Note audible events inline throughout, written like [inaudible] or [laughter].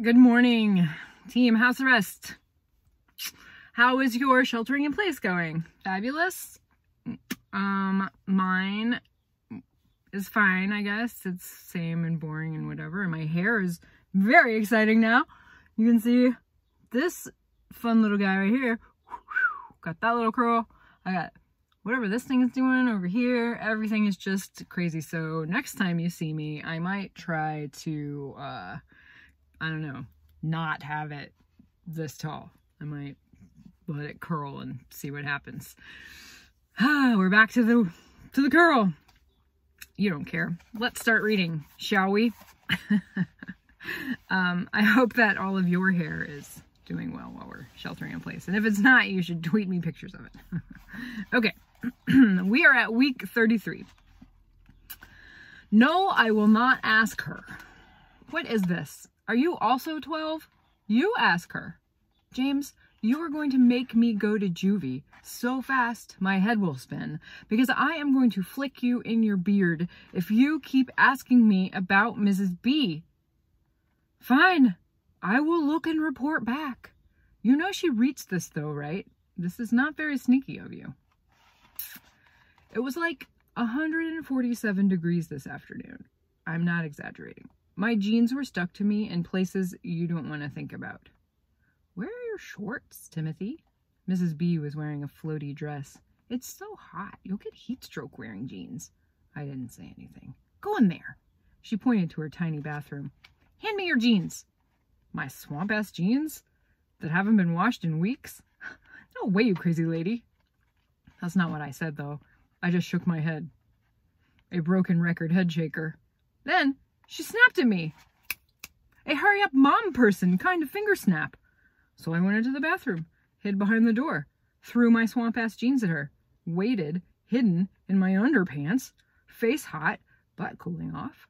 Good morning, team house arrest. How is your sheltering in place going? Fabulous? Um, mine is fine, I guess. It's same and boring and whatever. And my hair is very exciting now. You can see this fun little guy right here. Got that little curl. I got whatever this thing is doing over here. Everything is just crazy. So next time you see me, I might try to, uh, I don't know, not have it this tall. I might let it curl and see what happens. Ah, [sighs] we're back to the to the curl. You don't care. Let's start reading, shall we? [laughs] um, I hope that all of your hair is doing well while we're sheltering in place. And if it's not, you should tweet me pictures of it. [laughs] okay. [clears throat] we are at week 33. No, I will not ask her. What is this? Are you also 12? You ask her. James, you are going to make me go to juvie so fast my head will spin because I am going to flick you in your beard if you keep asking me about Mrs. B. Fine, I will look and report back. You know she reads this though, right? This is not very sneaky of you. It was like 147 degrees this afternoon. I'm not exaggerating. My jeans were stuck to me in places you don't want to think about. Where are your shorts, Timothy? Mrs. B was wearing a floaty dress. It's so hot. You'll get heat stroke wearing jeans. I didn't say anything. Go in there. She pointed to her tiny bathroom. Hand me your jeans. My swamp-ass jeans? That haven't been washed in weeks? [laughs] No way, you crazy lady. That's not what I said, though. I just shook my head. A broken record head shaker. Then she snapped at me. A hurry up mom person kind of finger snap. So I went into the bathroom, hid behind the door, threw my swamp ass jeans at her, waited, hidden in my underpants, face hot, butt cooling off.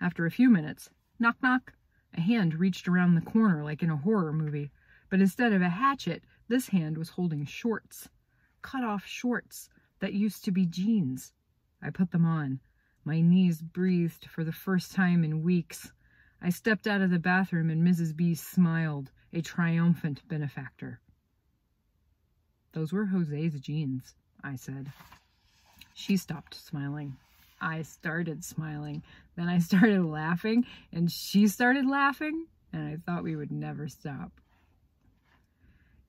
After a few minutes, knock knock, a hand reached around the corner like in a horror movie, but instead of a hatchet, this hand was holding shorts, cut off shorts that used to be jeans. I put them on. My knees breathed for the first time in weeks. I stepped out of the bathroom and Mrs. B smiled, a triumphant benefactor. Those were Jose's jeans, I said. She stopped smiling. I started smiling. Then I [laughs] started laughing, and she started laughing, and I thought we would never stop.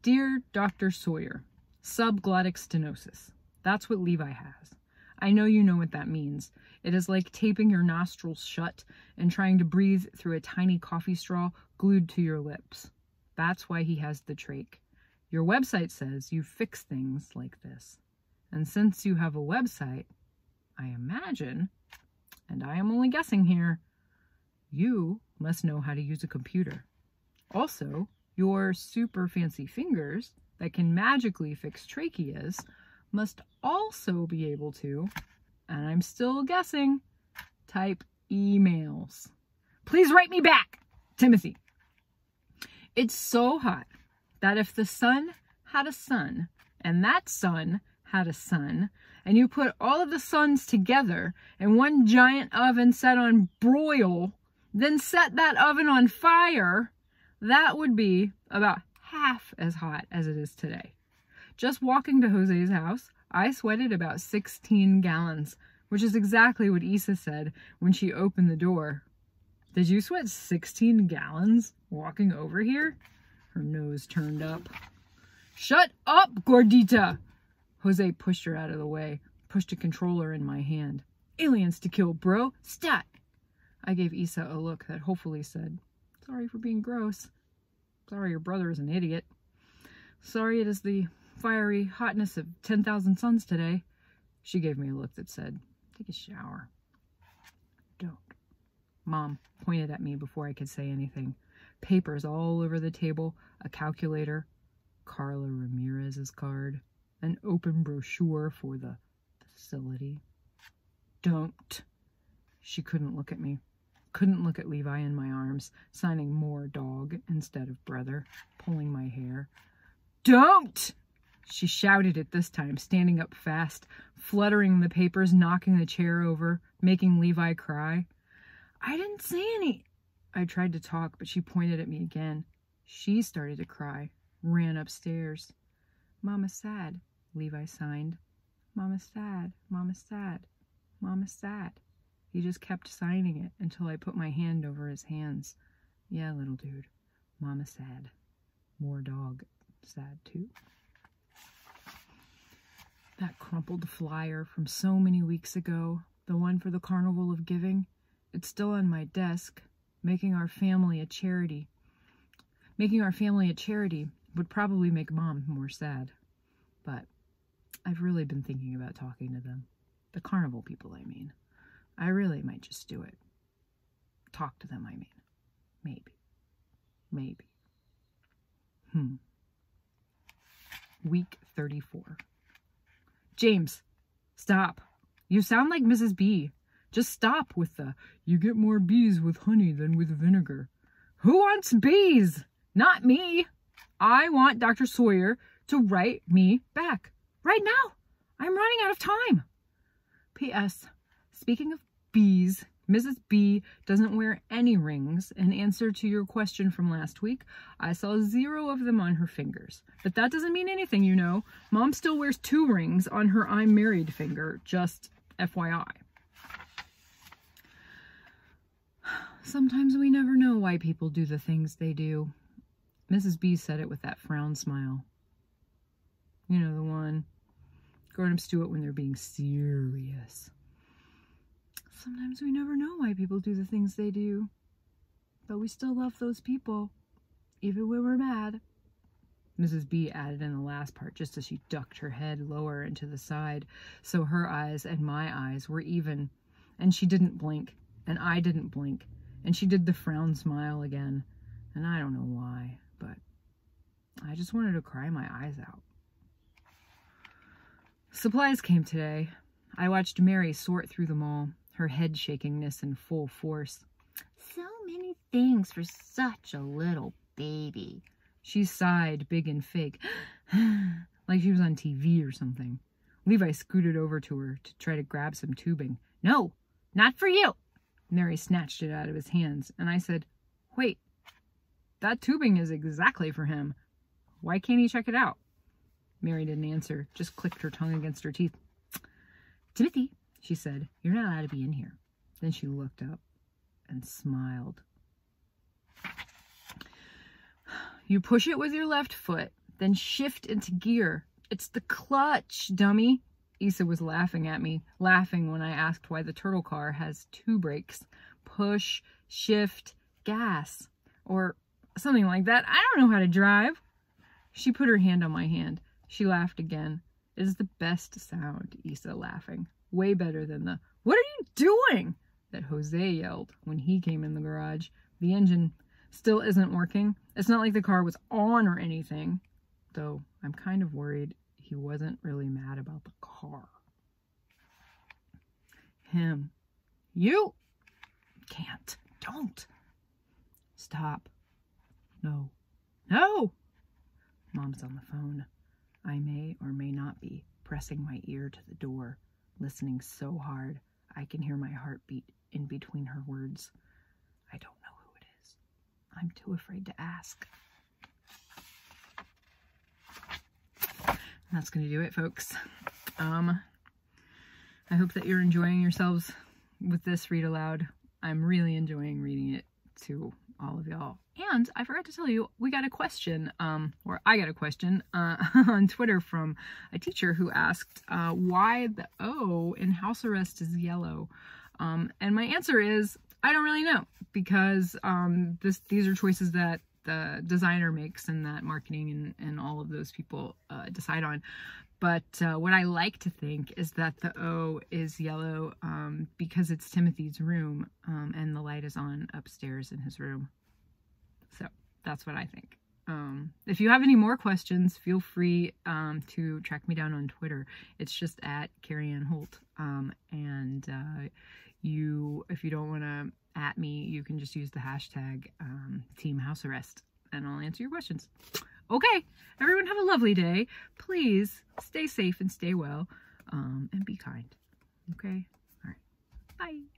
Dear Dr. Sawyer, subglottic stenosis. That's what Levi has. I know you know what that means. It is like taping your nostrils shut and trying to breathe through a tiny coffee straw glued to your lips. That's why he has the trach. Your website says you fix things like this. And since you have a website, I imagine, and I am only guessing here, you must know how to use a computer. Also, your super fancy fingers that can magically fix tracheas must also be able to, and I'm still guessing, type emails. Please write me back, Timothy. It's so hot that if the sun had a sun and that sun had a sun, and you put all of the suns together in one giant oven set on broil, then set that oven on fire, that would be about half as hot as it is today. Just walking to Jose's house, I sweated about 16 gallons, which is exactly what Isa said when she opened the door. Did you sweat 16 gallons walking over here? Her nose turned up. Shut up, Gordita! Jose pushed her out of the way, pushed a controller in my hand. Aliens to kill, bro. Stat! I gave Isa a look that hopefully said, Sorry for being gross. Sorry your brother is an idiot. Sorry it is the fiery hotness of 10,000 suns today. She gave me a look that said, Take a shower. Don't. Mom pointed at me before I could say anything. Papers all over the table, a calculator, Carla Ramirez's card, an open brochure for the facility. Don't. She couldn't look at me. Couldn't look at Levi in my arms, signing more dog instead of brother, pulling my hair. Don't! She shouted it this time, standing up fast, fluttering the papers, knocking the chair over, making Levi cry. I didn't say any. I tried to talk, but she pointed at me again. She started to cry, ran upstairs. Mama's sad, Levi signed. Mama's sad, Mama's sad, Mama's sad. He just kept signing it until I put my hand over his hands. Yeah, little dude, Mama's sad. More dog sad too. That crumpled flyer from so many weeks ago, the one for the Carnival of Giving, it's still on my desk, making our family a charity. Making our family a charity would probably make mom more sad. But I've really been thinking about talking to them. The carnival people, I mean. I really might just do it. Talk to them, I mean. Maybe. Maybe. Hmm. Week 34. James, stop. You sound like Mrs. B. Just stop with the, you get more bees with honey than with vinegar. Who wants bees? Not me. I want Dr. Sawyer to write me back. Right now. I'm running out of time. P.S. Speaking of bees, Mrs. B doesn't wear any rings. In answer to your question from last week, I saw zero of them on her fingers. But that doesn't mean anything, you know. Mom still wears two rings on her I'm married finger, just FYI. Sometimes we never know why people do the things they do. Mrs. B said it with that frown smile. You know, the one. Grown-ups do it when they're being serious. Sometimes we never know why people do the things they do. But we still love those people, even when we're mad. Mrs. B added in the last part just as she ducked her head lower into the side, so her eyes and my eyes were even. And she didn't blink, and I didn't blink, and she did the frown smile again. And I don't know why, but I just wanted to cry my eyes out. Supplies came today. I watched Mary sort through them all her head shakingness in full force. So many things for such a little baby. She sighed, big and fake, [gasps] like she was on TV or something. Levi scooted over to her to try to grab some tubing. No, not for you. Mary snatched it out of his hands, and I said, Wait, that tubing is exactly for him. Why can't he check it out? Mary didn't answer, just clicked her tongue against her teeth. Timothy, she said. You're not allowed to be in here. Then she looked up and smiled. You push it with your left foot, then shift into gear. It's the clutch, dummy. Isa was laughing at me, laughing when I asked why the turtle car has two brakes. Push, shift, gas, or something like that. I don't know how to drive. She put her hand on my hand. She laughed again. It is the best sound, Isa laughing way better than the, what are you doing? that Jose yelled when he came in the garage. The engine still isn't working. It's not like the car was on or anything, though I'm kind of worried he wasn't really mad about the car. Him. You can't. Don't. Stop. No. No! Mom's on the phone. I may or may not be pressing my ear to the door listening so hard I can hear my heartbeat in between her words. I don't know who it is. I'm too afraid to ask. That's going to do it, folks. Um, I hope that you're enjoying yourselves with this read aloud. I'm really enjoying reading it to all of y'all. And I forgot to tell you, we got a question, um, or I got a question uh, [laughs] on Twitter from a teacher who asked uh, why the O in house arrest is yellow. Um, and my answer is I don't really know because um, this these are choices that the designer makes and that marketing and, and all of those people uh, decide on. But uh, what I like to think is that the O is yellow um, because it's Timothy's room um, and the light is on upstairs in his room. So that's what I think. Um, if you have any more questions, feel free um, to track me down on Twitter. It's just at Carrie Ann Holt. Um, and uh, you, if you don't want to at me, you can just use the hashtag um, Team House Arrest and I'll answer your questions. Okay, everyone have a lovely day. Please stay safe and stay well um, and be kind. Okay? All right. Bye.